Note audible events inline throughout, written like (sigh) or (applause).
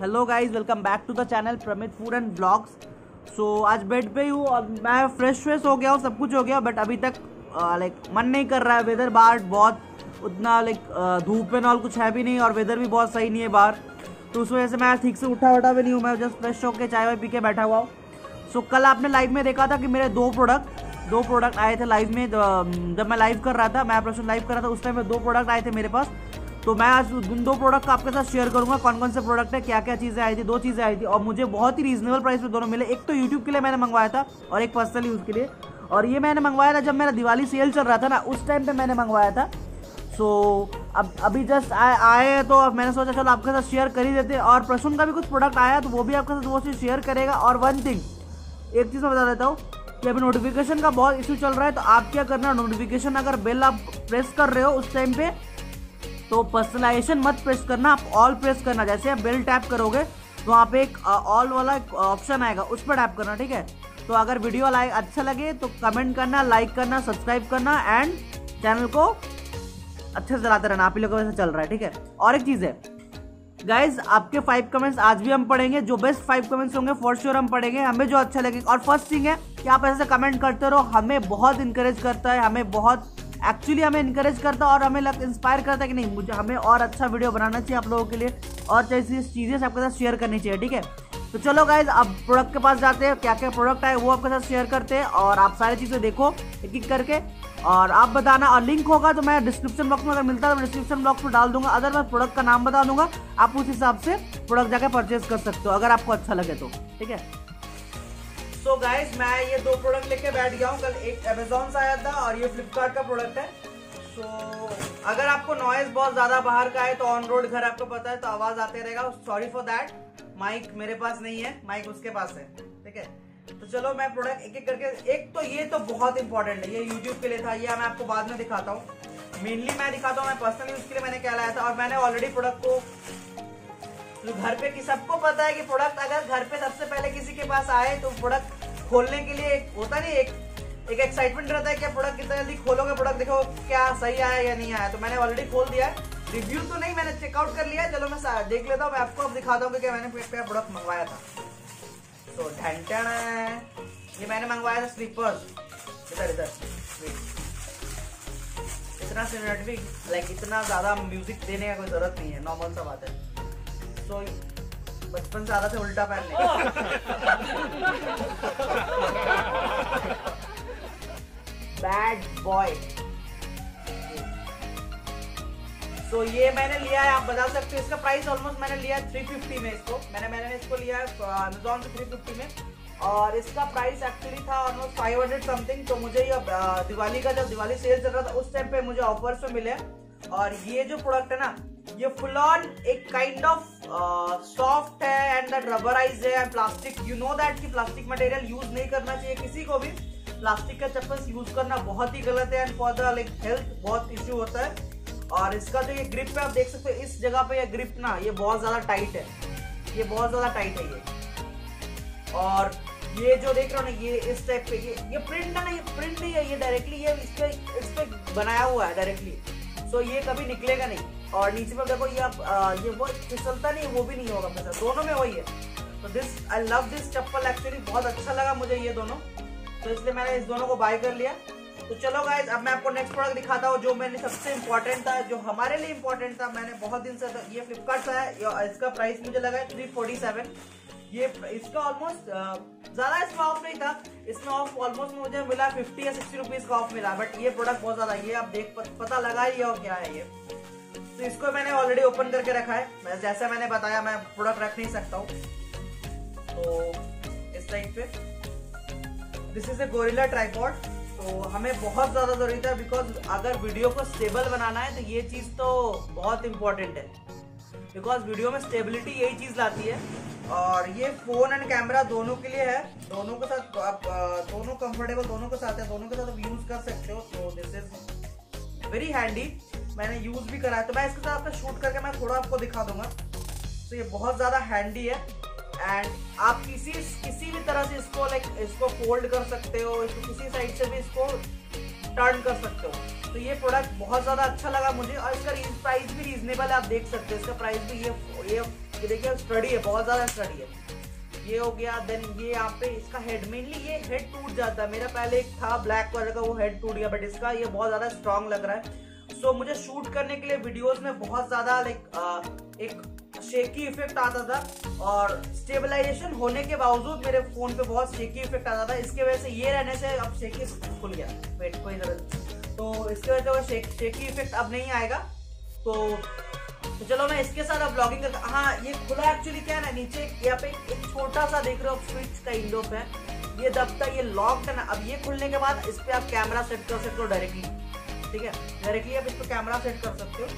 Hello guys welcome back to the channel Pramit food and blogs so आज bed पे ही हूँ और मैं फ्रेश फ्रेश हो गया हूँ, सब कुछ हो गया बट अभी तक लाइक मन नहीं कर रहा है. वेदर बाहर बहुत, उतना लाइक धूप में नॉल कुछ है भी नहीं और वेदर भी बहुत सही नहीं है बाहर. तो उस वजह से मैं ठीक से उठा उठा भी नहीं हूँ, मैं जस्ट फ्रेश होकर चाय वाय पी के बैठा हुआ हूँ. सो कल आपने लाइव में देखा था कि मेरे दो प्रोडक्ट दो प्रोडक्ट आए थे लाइव में जब मैं लाइव कर रहा था, मैं ऑपरेशन लाइव कर रहा था, उस टाइम में दो प्रोडक्ट आए थे मेरे पास. तो मैं आज उन दो प्रोडक्ट आपके साथ शेयर करूँगा कौन कौन से प्रोडक्ट है क्या क्या चीज़ें आई थी दो चीज़ें आई थी और मुझे बहुत ही रीजनेबल प्राइस पे दोनों मिले। एक तो यूट्यूब के लिए मैंने मंगवाया था और एक पर्सनल यूज़ के लिए। और ये मैंने मंगवाया था जब मेरा दिवाली सेल चल रहा था ना उस टाइम पे मैंने मंगवाया था। सो so, अब अभी जस्ट आए आए तो अब मैंने सोचा चलो आपके साथ शेयर कर ही देते और प्रसून का भी कुछ प्रोडक्ट आया तो वो भी आपके साथ वो चीज़ शेयर करेगा। और वन थिंग एक चीज़ मैं बता देता हूँ कि अभी नोटिफिकेशन का बहुत इशू चल रहा है तो आप क्या करना नोटिफिकेशन अगर बेल आप प्रेस कर रहे हो उस टाइम पे तो पर्सनलाइजेशन मत प्रेस करना, आप ऑल प्रेस करना। जैसे आप बेल टैप करोगे तो वहाँ पे एक ऑल वाला ऑप्शन आएगा, उस पर टैप करना, ठीक है? तो अगर वीडियो लाइक अच्छा लगे तो कमेंट करना लाइक करना सब्सक्राइब करना एंड चैनल को अच्छे से चलाते रहना। आप ही लोगों से चल रहा है, ठीक है? और एक चीज़ है गाइज़ आपके फाइव कमेंट्स आज भी हम पढ़ेंगे, जो बेस्ट फाइव कमेंट्स होंगे फॉर श्योर हम पढ़ेंगे, हमें जो अच्छा लगेगा और फ़र्स्ट थिंग है कि आप ऐसे कमेंट करते रहो, हमें बहुत इंकरेज करता है, हमें बहुत एक्चुअली हमें इंकरेज करता है और हमें लग इंस्पायर करता है कि नहीं, मुझे हमें और अच्छा वीडियो बनाना चाहिए आप लोगों के लिए और जैसी चीज़ें आपके साथ शेयर करनी चाहिए, ठीक है? तो चलो गाइज़ आप प्रोडक्ट के पास जाते हैं क्या क्या प्रोडक्ट आए वो आपके साथ शेयर करते हैं और आप सारी चीज़ें देखो एक एक करके। और आप बताना, और लिंक होगा तो मैं डिस्क्रिप्शन बॉक्स में अगर मिलता है तो डिस्क्रिप्शन बॉक्स में डाल दूँगा अदर मैं प्रोडक्ट का नाम बता दूँगा, आप उस हिसाब से प्रोडक्ट जाकर परचेज कर सकते हो, अगर आपको अच्छा लगे तो ठीक है? सो गाइस मैं ये दो प्रोडक्ट लेके बैठ गया हूँ। कल एक अमेजोन से आया था और ये फ्लिपकार्ट का प्रोडक्ट है। सो so, अगर आपको नॉइज़ बहुत ज़्यादा बाहर का है तो ऑन रोड घर आपको पता है तो आवाज़ आते रहेगा। सॉरी फॉर दैट माइक मेरे पास नहीं है। माइक उसके पास है। ठीक है? तो चलो मैं प्रोडक्ट एक एक करके एक तो ये तो बहुत इंपॉर्टेंट है। ये यूट्यूब के लिए था। ये मैं आपको बाद में दिखाता हूँ। मेनली मैं दिखाता हूँ मैं पर्सनल यूज़ के लिए मैंने क्या लाया था। और मैंने ऑलरेडी प्रोडक्ट को तो घर पे सबको पता है कि प्रोडक्ट अगर घर पे सबसे पहले किसी के पास आए तो प्रोडक्ट खोलने के लिए एक होता नहीं, एक एक एक्साइटमेंट रहता है कि प्रोडक्ट कितना जल्दी खोलोगे प्रोडक्ट देखो क्या सही आया या नहीं आया। तो मैंने ऑलरेडी खोल दिया है। रिव्यू तो नहीं, मैंने चेकआउट कर लिया चलो मैं देख लेता हूँ, मैं आपको अब दिखाता हूँ मैंने क्या प्रोडक्ट मंगवाया था। तो ढंटन ये मैंने मंगवाया था स्लीपर्स इधर इधर। इतना सिनेमेटिक लाइक इतना ज़्यादा म्यूज़िक देने का कोई ज़रूरत नहीं है। नॉर्मल सा बात है। सो बचपन से आदत है, उल्टा पहनने बैड बॉय सो ये मैंने लिया है, आप बता सकते हो, इसका प्राइस ऑलमोस्ट मैंने लिया है थ्री फिफ्टी में इसको। मैंने मैंने इसको लिया है अमेजोन से थ्री फिफ्टी में। और इसका प्राइस एक्चुअली था ऑलमोस्ट फाइव हंड्रेड समथिंग तो मुझे ये दिवाली का जब दिवाली सेल चल रहा था, उस टाइम पे मुझे ऑफर्स में मिले। और ये जो प्रोडक्ट है ना ये फुल ऑन एक काइंड ऑफ़ सॉफ्ट है एंड दैट रबराइज है and plastic you know that कि प्लास्टिक मटेरियल यूज़ नहीं करना चाहिए किसी को भी. प्लास्टिक का चप्पल यूज़ करना बहुत ही गलत है and for the like health बहुत इश्यू होता है. और इसका जो ये ग्रिप है, आप देख सकते हो इस जगह पे ये ग्रिप ना, ये बहुत ज़्यादा टाइट है. ये बहुत ज़्यादा टाइट है ये. और ये जो देख रहे हो ना, ये इस टाइप पे, ये ये प्रिंट ना, ये प्रिंट नहीं है ये डायरेक्टली ये इस पे इस बनाया हुआ है डायरेक्टली सो ये कभी निकलेगा नहीं. और नीचे में देखो ये आप ये वो फिसलता नहीं, वो भी नहीं होगा फिसल दोनों में वही है। तो this I love this chappal actually बहुत अच्छा लगा मुझे ये दोनों। तो इसलिए मैंने इस दोनों को बाय कर लिया। तो चलो गाइज़ अब मैं आपको नेक्स्ट प्रोडक्ट दिखाता हूँ जो मैंने सबसे इम्पोर्टेंट था, जो हमारे लिए इंपॉर्टेंट था। मैंने बहुत दिन से ये फ्लिपकार्ट है इसका प्राइस मुझे लगा है थ्री फोर्टी सेवन ये इसका ऑलमोस्ट ज़्यादा इसमें ऑफ़ नहीं था। इसमें ऑफ़ ऑलमोस्ट मुझे मिला फिफ्टी या सिक्सटी रुपीज़ का ऑफ़ मिला। बट ये प्रोडक्ट बहुत ज़्यादा, ये आप देख पता लगा ही हो क्या है ये। तो इसको मैंने ऑलरेडी ओपन करके रखा है। मैं जैसा मैंने बताया, मैं प्रोडक्ट रख नहीं सकता हूँ। तो इस टाइप पे। This is a gorilla tripod तो हमें बहुत ज़्यादा ज़रूरत है बिकॉज़ अगर वीडियो को स्टेबल बनाना है तो ये चीज़ तो बहुत इंपॉर्टेंट है। बिकॉज़ वीडियो में स्टेबिलिटी यही चीज़ लाती है। और ये फ़ोन एंड कैमरा दोनों के लिए है। दोनों के साथ, आप दोनों कंफर्टेबल दोनों के साथ है, दोनों के साथ आप यूज़ कर सकते हो। तो दिस इज़ वेरी हैंडी मैंने यूज़ भी करा है। तो मैं इसके साथ आपका शूट करके मैं थोड़ा आपको दिखा दूँगा। तो ये बहुत ज़्यादा हैंडी है। एंड आप किसी किसी भी तरह से इसको लाइक इसको फोल्ड कर सकते हो, इसको किसी साइड से भी इसको टर्न कर सकते हो। तो ये प्रोडक्ट बहुत ज़्यादा अच्छा लगा मुझे। और इसका प्राइस भी रीजनेबल है, आप देख सकते हो। इसका प्राइस भी ये ये ये देखिए स्टडी है, बहुत ज़्यादा स्टडी है। ये हो गया देन ये यहाँ पे इसका हेड मेनली ये हेड टूट जाता है। मेरा पहले एक था ब्लैक कलर का, वो हेड टूट गया बट इसका ये बहुत ज़्यादा स्ट्रांग लग रहा है। सो मुझे शूट करने के लिए वीडियोस में बहुत ज़्यादा लाइक एक शेकी इफ़ेक्ट आता था और स्टेबलाइजेशन होने के बावजूद मेरे फ़ोन पे बहुत शेकी इफ़ेक्ट आता था। इसके वजह से ये रहने से अब शेकी खुल गया। वेट कोई तो इसके वजह से शेकी इफ़ेक्ट अब नहीं आएगा। तो तो चलो मैं इसके साथ अब ब्लॉगिंग करता हाँ ये खुला एक्चुअली क्या है ना, नीचे यहाँ पे एक छोटा सा देख रहे हो स्विच का इंडो पे। ये दबता ये लॉक है ना, अब ये खुलने के बाद इस पर आप कैमरा सेट कर सकते हो डायरेक्टली ठीक है? डायरेक्टली आप इस पर कैमरा सेट कर सकते हो।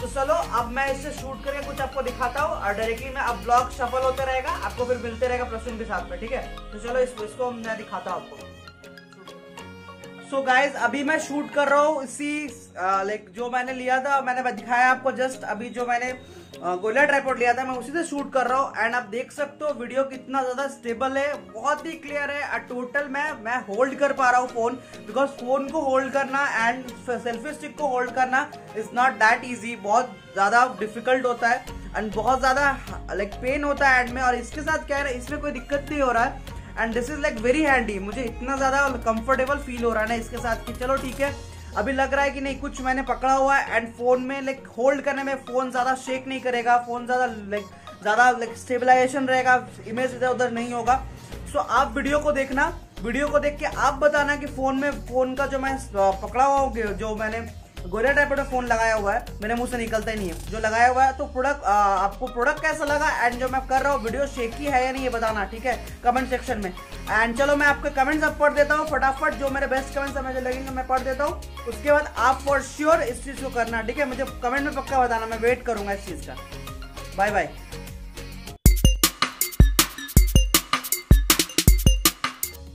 तो चलो, अब मैं इससे शूट करके कुछ आपको दिखाता हूँ और डायरेक्टली मैं, अब ब्लॉग सफल होते रहेगा, आपको फिर मिलते रहेगा प्रश्न के साथ में, ठीक है? तो चलो इसको मैं दिखाता हूँ आपको। सो so गाइज़ अभी मैं शूट कर रहा हूँ इसी लाइक जो मैंने लिया था, मैंने दिखाया आपको जस्ट अभी जो मैंने गोला ट्राईपोर्ट लिया था, मैं उसी से शूट कर रहा हूँ। एंड आप देख सकते हो वीडियो कितना ज़्यादा स्टेबल है, बहुत ही क्लियर है। और टोटल मैं मैं होल्ड कर पा रहा हूँ फ़ोन बिकॉज़ फ़ोन को होल्ड करना एंड सेल्फी स्टिक को होल्ड करना इज़ नॉट दैट इजी बहुत ज़्यादा डिफ़िकल्ट होता है एंड बहुत ज़्यादा लाइक पेन होता है एंड में। और इसके साथ क्या है, इसमें कोई दिक्कत नहीं हो रहा है। And this is like very handy मुझे इतना ज़्यादा कंफर्टेबल फील हो रहा है ना इसके साथ कि चलो ठीक है। अभी लग रहा है कि नहीं कुछ मैंने पकड़ा हुआ है एंड फ़ोन में लाइक होल्ड करने में फ़ोन ज़्यादा शेक नहीं करेगा फ़ोन ज़्यादा लाइक ज़्यादा लाइक स्टेबलाइजेशन रहेगा इमेज इधर उधर नहीं होगा। सो so, आप वीडियो को देखना वीडियो को देख के आप बताना कि फ़ोन में फ़ोन का जो मैं पकड़ा हुआ हूँ जो मैंने गोरिया टाइप का फ़ोन लगाया हुआ है मेरे मुँह से निकलता ही नहीं है। जो लगाया हुआ है तो प्रोडक्ट आपको प्रोडक्ट कैसा लगा एंड जो मैं कर रहा हूँ वीडियो शेकी है या नहीं ये बताना ठीक है? कमेंट सेक्शन में। एंड चलो मैं आपके कमेंट्स अब पढ़ देता हूँ। फटाफट जो मेरे बेस्ट कमेंट्स मुझे लगेंगे, मैं पढ़ देता हूँ। उसके बाद आप फॉर श्योर इस चीज़ को करना, ठीक है? मुझे कमेंट में पक्का बताना, मैं वेट करूँगा इस चीज़ का। Bye bye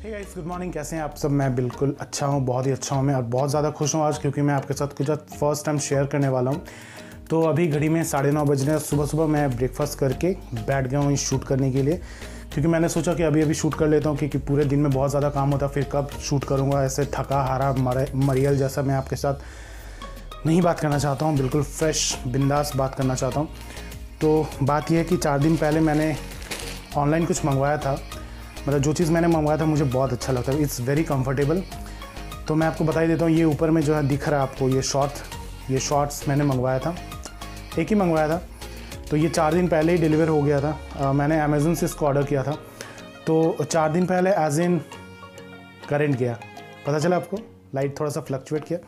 guys good morning कैसे हैं आप सब? मैं बिल्कुल अच्छा हूँ, बहुत ही अच्छा हूँ मैं, और बहुत ज़्यादा खुश हूँ आज, क्योंकि मैं आपके साथ कुछ फ़र्स्ट टाइम शेयर करने वाला हूँ। तो अभी घड़ी में साढ़े नौ बज रहे हैं सुबह सुबह मैं ब्रेकफास्ट करके बैठ गया हूँ शूट करने के लिए। क्योंकि मैंने सोचा कि अभी अभी शूट कर लेता हूँ क्योंकि पूरे दिन में बहुत ज़्यादा काम होता फिर कब शूट करूँगा, ऐसे थका, हारा मरियल जैसा मैं आपके साथ नहीं बात करना चाहता हूँ, बिल्कुल फ्रेश, बिंदास बात करना चाहता हूँ। तो बात यह है कि चार दिन पहले मैंने ऑनलाइन कुछ मंगवाया था मतलब जो चीज़ मैंने मंगवाया था मुझे बहुत अच्छा लगता है इट्स वेरी कंफर्टेबल तो मैं आपको बता ही देता हूँ, ये ऊपर में जो है दिख रहा है आपको, ये शॉर्ट ये शॉर्ट्स मैंने मंगवाया था, एक ही मंगवाया था। तो ये चार दिन पहले ही डिलीवर हो गया था। आ, मैंने अमेज़ोन से इसको ऑर्डर किया था। तो चार दिन पहले एज इन करेंट गया। पता चला आपको? लाइट थोड़ा सा फ्लक्चुएट किया।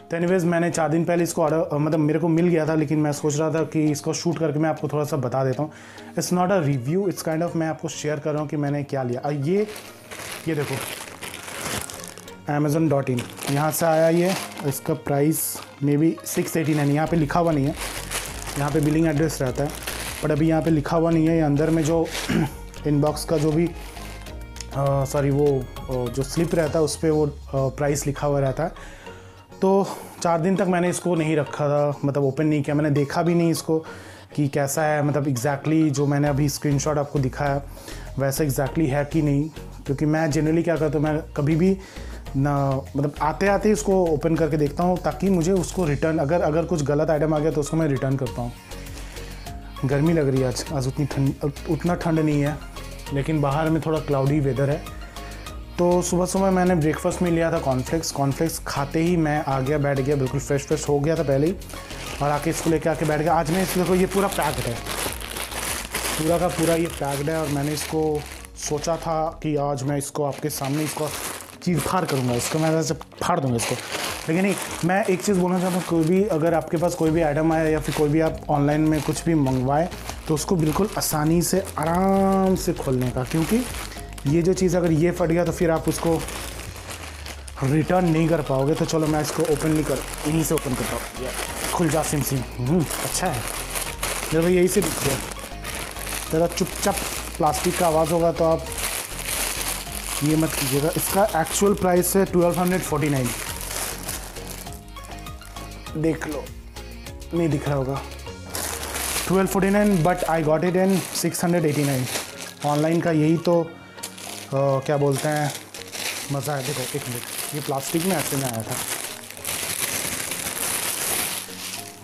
तो एनीवेज मैंने चार दिन पहले इसको ऑर्डर मतलब मेरे को मिल गया था लेकिन मैं सोच रहा था कि इसको शूट करके मैं आपको थोड़ा सा बता देता हूँ। It's not a review it's kind of मैं आपको शेयर कर रहा हूँ कि मैंने क्या लिया। और ये ये देखो। अमेज़न डॉट इन यहाँ से आया ये इसका price may be six eighty nine यहाँ पर लिखा हुआ नहीं है। यहाँ पे बिलिंग एड्रेस रहता है बट अभी यहाँ पे लिखा हुआ नहीं है, ये अंदर में जो (clears throat) इनबॉक्स का जो भी सॉरी वो जो स्लिप रहता है, उस पर वो प्राइस लिखा हुआ रहता है। तो चार दिन तक मैंने इसको नहीं रखा था मतलब ओपन नहीं किया, मैंने देखा भी नहीं इसको कि कैसा है मतलब एग्जैक्टली exactly जो मैंने अभी स्क्रीनशॉट आपको दिखाया, वैसा एग्जैक्टली exactly है कि नहीं, क्योंकि मैं जनरली क्या करता हूँ, मैं कभी भी ना मतलब आते आते इसको ओपन करके देखता हूँ, ताकि मुझे उसको रिटर्न अगर अगर कुछ गलत आइटम आ गया तो उसको मैं रिटर्न करता हूँ। गर्मी लग रही है आज आज उतनी ठंड उतना ठंड नहीं है, लेकिन बाहर में थोड़ा क्लाउडी वेदर है। तो सुबह सुबह मैंने ब्रेकफास्ट में लिया था कॉर्नफ्लेक्स कॉर्नफ्लेक्स खाते ही मैं आ गया, बैठ गया, बिल्कुल फ्रेश फ्रेश हो गया था पहले ही। और आके इसको लेके आके बैठ गया। आज मैं इसको ये पूरा पैक्ड है। पूरा का पूरा ये पैक्ड है, और मैंने इसको सोचा था कि आज मैं इसको आपके सामने इसको चीज़ फाड़ करूँगा इसको मैं वैसे फाड़ दूँगा इसको। लेकिन नहीं मैं एक चीज़ बोलना चाहता हूँ कोई भी अगर आपके पास कोई भी आइटम आए या फिर कोई भी आप ऑनलाइन में कुछ भी मंगवाए तो उसको बिल्कुल आसानी से आराम से खोलने का क्योंकि ये जो चीज़ अगर ये फट गया तो फिर आप उसको रिटर्न नहीं कर पाओगे। तो चलो मैं इसको ओपन नहीं कर यहीं से ओपन करता हूँ। खुल जा सिम सिम हम्म, अच्छा है। जब यही से दिख गया ज़रा चुपचाप प्लास्टिक का आवाज़ होगा तो आप ये मत कीजिएगा। इसका एक्चुअल प्राइस है ट्वेल्व हंड्रेड फोर्टी नाइन देख लो। नहीं दिख रहा होगा। Twelve forty nine but I got it in six hundred eighty nine online का यही तो आ, क्या बोलते हैं मज़ा है। देखो एक मिनट ये प्लास्टिक में ऐसे में आया था।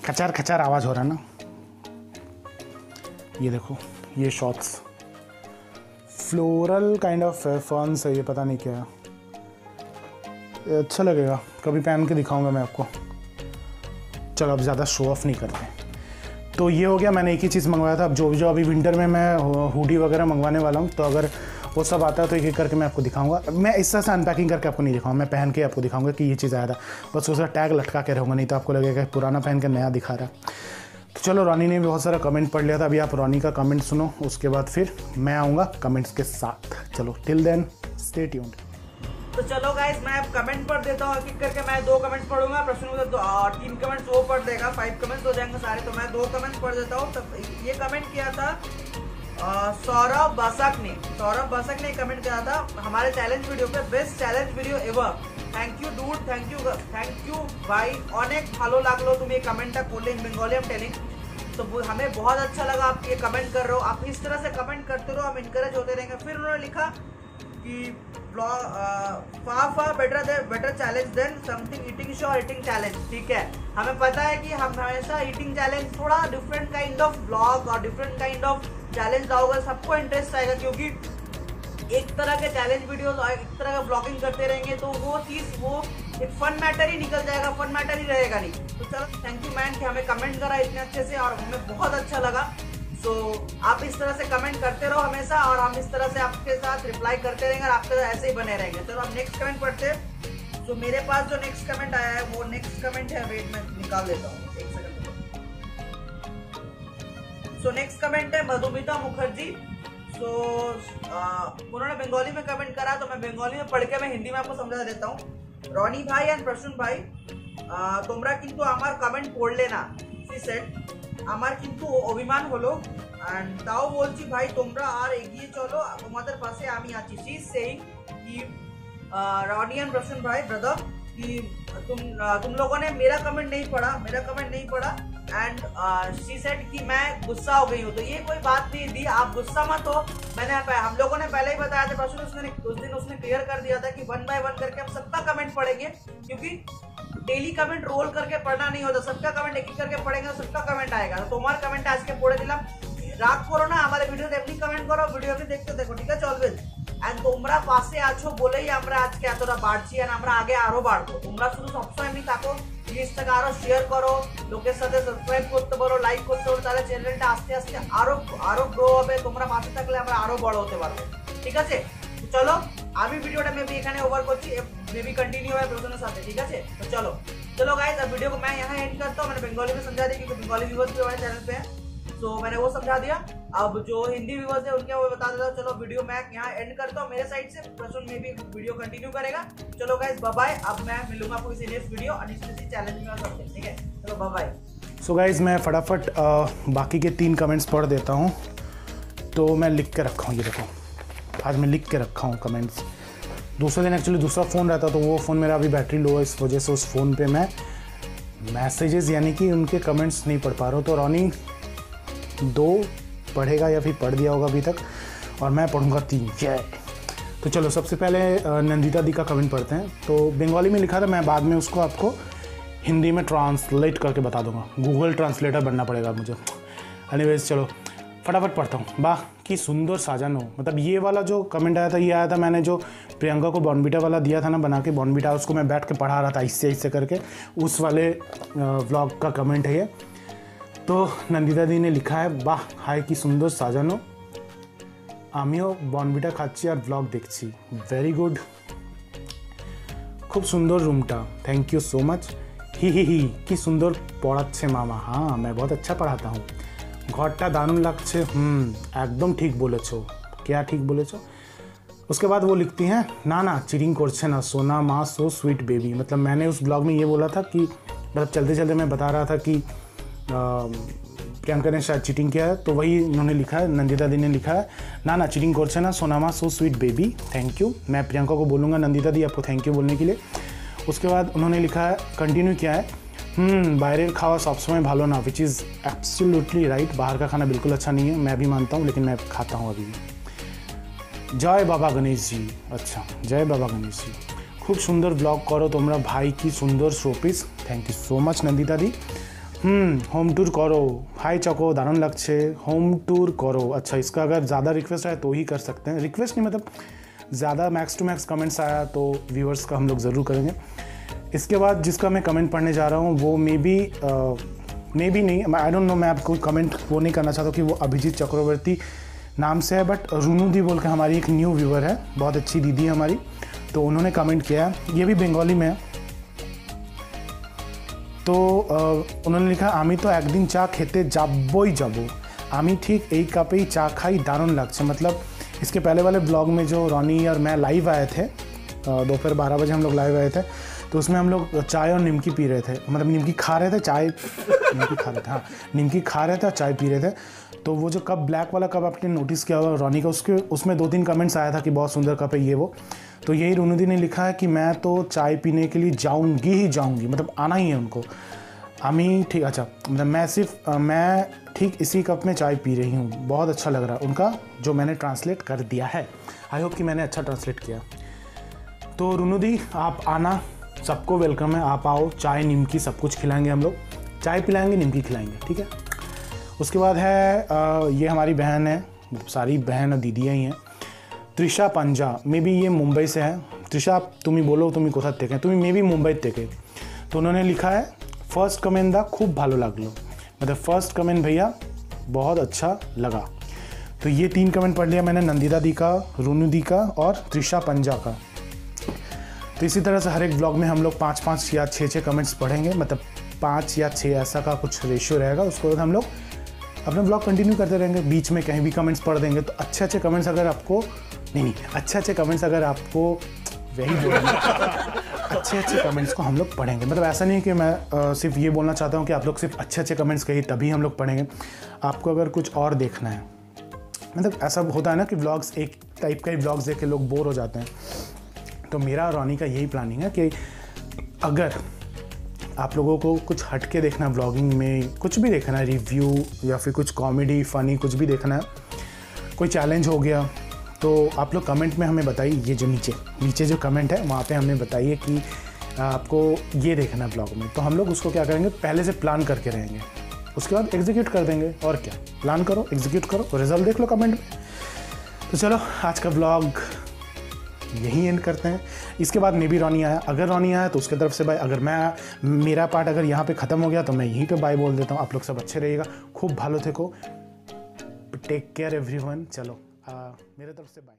खचार खचार आवाज़ हो रहा है ना? ये देखो ये shorts floral kind of ferns है ये, पता नहीं क्या है। अच्छा लगेगा। कभी पहन के दिखाऊँगा मैं आपको। चलो, अब ज़्यादा शो ऑफ़ नहीं करते। तो ये हो गया, मैंने एक ही चीज़ मंगवाया था। अब जो भी, जो अभी विंटर में मैं हुडी वगैरह मंगवाने वाला हूँ तो अगर वो सब आता है तो एक एक करके मैं आपको दिखाऊँगा। मैं इस तरह से अनपैकिंग करके आपको नहीं दिखाऊँगा। मैं पहन के आपको दिखाऊँगा कि ये चीज़ आया था। बस उसका टैग लटका के रहूँगा, नहीं तो आपको लगेगा पुराना पहन के नया दिखा रहा है। चलो, रानी ने बहुत सारा कमेंट पढ़ लिया था। अभी आप रानी का कमेंट सुनो, उसके बाद फिर मैं आऊँगा कमेंट्स के साथ। चलो टिल देन स्टे ट्यून्ड तो चलो गाइज़ मैं अब कमेंट पढ़ देता हूँ एक करके मैं दो कमेंट्स पढ़ूँगा। प्रश्न उत्तर दो और तीन कमेंट्स वो पढ़ देगा फाइव कमेंट्स हो जाएँगे सारे तो मैं दो कमेंट्स पढ़ देता हूँ। तब ये कमेंट किया था? सौरभ बसक ने, सौरभ बसक ने कमेंट किया था, हमारे चैलेंज वीडियो पे best challenge video ever thank you dude thank you thank you भाई, अनेक ভালো লাগলো तुम्हें कमेंट কমেন্টটা করলে ইন বেঙ্গলি तो हमें बहुत अच्छा लगा, आप ये कमेंट कर रहे हो। आप इस तरह से कमेंट करते रहो, हम इनकरेज होते रहेंगे। फिर उन्होंने लिखा कि फा फा better better challenge than something eating show और ईटिंग चैलेंज ठीक है? हमें पता है कि हम हमेशा ईटिंग चैलेंज थोड़ा डिफरेंट काइंड ऑफ़ ब्लॉग और डिफरेंट काइंड ऑफ़ चैलेंज लाओगे सबको इंटरेस्ट आएगा, क्योंकि एक तरह के चैलेंज वीडियो एक तरह का ब्लॉगिंग करते रहेंगे तो वो चीज़, वो एक फन मैटर ही निकल जाएगा फन मैटर ही रहेगा नहीं। तो चलो थैंक यू मैन कि हमें कमेंट करा इतने अच्छे से और हमें बहुत अच्छा लगा। सो so, आप इस तरह से कमेंट करते रहो हमेशा और हम इस तरह से आपके साथ रिप्लाई करते रहेंगे और आपके साथ ऐसे ही बने रहेंगे। चलो हम नेक्स्ट कमेंट पढ़ते तो मेरे पास जो नेक्स्ट कमेंट आया है वो नेक्स्ट कमेंट है वेट में निकाल देता हूँ। सो नेक्स्ट कमेंट है मधुमिता मुखर्जी। तो उन्होंने बंगाली में कमेंट करा तो मैं बंगाली में पढ़ के मैं हिंदी में आपको समझा देता हूँ। रॉनी भाई एंड प्रसून भाई তোমরা কিন্তু আমার কমেন্ট পড়লে না সি সেট আমার কিন্তু অভিমান হলো অ্যান্ড তাও বলছি ভাই তোমরা আর এগিয়ে চলো তোমাদের পাশে আমি আছি সি সেইং कि रॉनी एंड प्रसून भाई ब्रदर कि तुम तुम लोगों ने मेरा कमेंट नहीं पढ़ा मेरा कमेंट नहीं पढ़ा एंड शी सेड कि मैं गुस्सा हो गई हूँ तो ये कोई बात नहीं दी आप गुस्सा मत हो मैंने हम लोगों ने पहले ही बताया था परसों उसने उस दिन उसने क्लियर कर दिया था कि वन बाय वन करके हम सबका कमेंट पढ़ेंगे क्योंकि डेली कमेंट रोल करके पढ़ना नहीं होता सबका कमेंट एक एक करके पढ़ेंगे तो सबका कमेंट आएगा तो तुम्हारा कमेंट आज के पढ़े दिलाम রাগ করো না আমাদের ভিডিওতে এমনি কমেন্ট করো ভিডিওটি দেখতে দেখো ঠিক আছে অলওয়েজ অ্যান্ড তোমরা পাশে আছো বলেই আমরা আজকে এতটা বাড়ছি আর আমরা আগে আরো বাড়বো তোমরা শুধু সবসময় এমনি থাকো জিনিসটাকে আরো শেয়ার করো লোকের সাথে সাবস্ক্রাইব করতে পারো লাইক করতে পারো তাহলে চ্যানেলটা আস্তে আস্তে আরো আরো গ্রো হবে তোমরা পাশে থাকলে আমরা আরো বড় হতে পারবো ঠিক আছে চলো আমি ভিডিওটা মেবি এখানে ওভার করছি মেবी कंटिन्यू है प्रश्नों साथ ठीक है तो चलो चलो गाइस अब वीडियो को मैं यहाँ एंड करता हूँ मैंने बंगाली में समझा दिया क्योंकि बंगाली व्यूवर्स भी हमारे चैनल पे हैं तो मैंने वो समझा दिया अब जो हिंदी व्यूवर्स है, उनके वो बता देता चलो वीडियो मैं यहाँ एंड करता हूँ, मेरे साइड से। प्रसून में भी वीडियो कंटिन्यू करेगा। चलो गाइस बाय अब मैं मिलूँगा आपको किसी नेक्स्ट वीडियो और चैलेंज में सबसे ठीक है? चलो बाय सो गाइज़ मैं फटाफट बाकी के तीन कमेंट्स पढ़ देता हूँ। तो मैं लिख के रखा हूँ, ये देखो। आज मैं लिख के रखा हूँ कमेंट्स दूसरे दिन एक्चुअली दूसरा फ़ोन रहता तो वो फ़ोन मेरा अभी बैटरी लो है, इस वजह से उस फ़ोन पे मैं मैसेजेस यानी कि उनके कमेंट्स नहीं पढ़ पा रहा हूँ। तो रॉनी दो पढ़ेगा या फिर पढ़ दिया होगा अभी तक और मैं पढ़ूँगा तीन। जय। तो चलो सबसे पहले नंदिता दी का कमेंट पढ़ते हैं। तो बंगाली में लिखा था मैं बाद में उसको आपको हिंदी में ट्रांसलेट करके बता दूँगा। गूगल ट्रांसलेटर बनना पड़ेगा मुझे। एनीवेज चलो फटाफट पढ़ता हूँ। वाह कि सुंदर साजन हो। मतलब ये वाला जो कमेंट आया था ये आया था मैंने जो प्रियंका को बॉनबिटा वाला दिया था ना बना के बॉनबिटा उसको मैं बैठ के पढ़ा रहा था इससे इससे करके। उस वाले व्लॉग का कमेंट है ये। তো নন্দিতা দিনে লেখা है বাহ হাই কি সুন্দর সাজানো আমিও বনবিটা খাচ্ছি আর ব্লগ দেখছি ভেরি গুড খুব সুন্দর রুমটা থ্যাংক ইউ सो मच হি হি হি কি সুন্দর পড়াচ্ছে মামা হ্যাঁ मैं बहुत अच्छा पढ़ाता हूँ ঘরটা দারুণ লাগছে হুম একদম ঠিক বলেছো क्या ঠিক বলেছো उसके बाद वो लिखती हैं ना ना चिरिंग করছে ना सोना माँ सो स्वीट बेबी मतलब मैंने उस ब्लॉग में ये बोला था कि मतलब चलते चलते मैं बता रहा था कि प्रियंका ने शायद चीटिंग किया है तो वही उन्होंने लिखा है नंदिता दी ने लिखा है ना ना चीटिंग कोर्स है ना सोनामा so sweet baby thank you मैं प्रियंका को बोलूँगा नंदिता दी आपको थैंक यू बोलने के लिए उसके बाद उन्होंने लिखा है कंटिन्यू किया है বাইরের खावा सब समय भालो ना विच इज़ एब्सोल्युटली राइट बाहर का खाना बिल्कुल अच्छा नहीं है मैं भी मानता हूँ लेकिन मैं खाता हूँ अभी भी जय बाबा गणेश जी अच्छा जय बाबा गणेश जी खूब सुंदर ब्लॉग करो তোমরা ভাই কি সুন্দর showpiece thank you so much Nandita di hmm home tour करो हाय चको दारुण লাগছে होम टूर करो अच्छा इसका अगर ज़्यादा रिक्वेस्ट आया तो ही कर सकते हैं रिक्वेस्ट नहीं मतलब ज़्यादा मैक्स टू मैक्स कमेंट्स आया तो व्यूअर्स का हम लोग ज़रूर करेंगे इसके बाद जिसका मैं कमेंट पढ़ने जा रहा हूँ वो मे बी मे बी नहीं आई डोंट नो मैं आपको कमेंट वो नहीं करना चाहता कि वो अभिजीत चक्रवर्ती नाम से है बट रूनू दी बोल के हमारी एक न्यू व्यूअर है बहुत अच्छी दीदी है हमारी तो उन्होंने कमेंट किया ये भी बंगाली में है तो उन्होंने लिखा, आमी तो एक दिन चा खेते চা ही যাবই आमी ठीक एक कप ही चा खाई दारुण লাগছে मतलब इसके पहले वाले ब्लॉग में जो रॉनी और मैं लाइव आए थे दोपहर बारह बजे हम लोग लाइव आए थे तो उसमें हम लोग चाय और निमकी पी रहे थे। मतलब निमकी खा रहे थे, चाय नीमकी खा रहे थे हाँ निमकी खा रहे थे और चाय पी रहे थे। तो वो जो कप, ब्लैक वाला कप आपने नोटिस किया हुआ रॉनी का, उसके, उसमें दो तीन कमेंट्स आया था कि बहुत सुंदर कप है ये वो। तो यही रुनुदी ने लिखा है कि मैं तो चाय पीने के लिए जाऊँगी ही जाऊँगी मतलब आना ही है उनको। अमी ठीक अच्छा मतलब मैं सिर्फ़ मैं ठीक इसी कप में चाय पी रही हूँ, बहुत अच्छा लग रहा है उनका, जो मैंने ट्रांसलेट कर दिया है। आई होप कि मैंने अच्छा ट्रांसलेट किया। तो रुनुदी, आप आना, सबको वेलकम है, आप आओ, चाय, निमकी, सब कुछ खिलाएँगे हम लोग। चाय पिलाएँगे, निमकी खिलाएँगे, ठीक है? उसके बाद है ये हमारी बहन है, सारी बहन और दीदियाँ ही हैं। त्रिशा पंजा, मे बी ये मुंबई से है। त्रिशा तुम्हें बोलो, तुम्हें कोथा देखें तुम्हें मे बी मुंबई देखे तो उन्होंने लिखा है, फ़र्स्ट कमेंट दा खूब भालो लागलो। मतलब फ़र्स्ट कमेंट भैया, बहुत अच्छा लगा। तो ये तीन कमेंट पढ़ लिया मैंने, नंदिता दी का, रूनू दी का और त्रिशा पंजा का। तो इसी तरह से हर एक ब्लॉग में हम लोग पाँच पाँच या छः छः कमेंट्स पढ़ेंगे मतलब पाँच या छः ऐसा का कुछ रेशियो रहेगा, उसको बाद हम लोग अपना ब्लॉग कंटिन्यू करते रहेंगे, बीच में कहीं भी कमेंट्स पढ़ देंगे तो अच्छे अच्छे कमेंट्स अगर आपको नहीं नहीं अच्छे अच्छे कमेंट्स अगर आपको वही बोलेंगे अच्छे अच्छे कमेंट्स को हम लोग पढ़ेंगे। मतलब ऐसा नहीं कि मैं आ, सिर्फ़ ये बोलना चाहता हूँ कि आप लोग सिर्फ़ अच्छे अच्छे कमेंट्स कहिए तभी हम लोग पढ़ेंगे। आपको अगर कुछ और देखना है मतलब ऐसा होता है ना कि ब्लॉग्स एक टाइप का ही ब्लॉग्स देख के लोग बोर हो जाते हैं। तो मेरा और रोनी का यही प्लानिंग है कि अगर आप लोगों को कुछ हट के देखना ब्लॉगिंग में कुछ भी देखना है रिव्यू या फिर कुछ कॉमेडी फ़नी कुछ भी देखना है कोई चैलेंज हो गया तो आप लोग कमेंट में हमें बताइए, ये जो नीचे नीचे जो कमेंट है, वहाँ पे हमें बताइए कि आपको ये देखना है ब्लॉग में। तो हम लोग उसको क्या करेंगे? पहले से प्लान करके रहेंगे। उसके बाद एग्जीक्यूट कर देंगे। और क्या? प्लान करो एग्जीक्यूट करो रिज़ल्ट देख लो कमेंट में। तो चलो, आज का ब्लॉग यही एंड करते हैं। इसके बाद मे भी रॉनी आया। अगर रॉनी आया तो उसके तरफ़ से बाय अगर मैं, मेरा पार्ट अगर यहाँ पे ख़त्म हो गया तो मैं यहीं पे बाय बोल देता हूँ। आप लोग सब अच्छे रहिएगा। खूब भालो थे को टेक केयर एवरीवन चलो। मेरे तरफ़ से बाय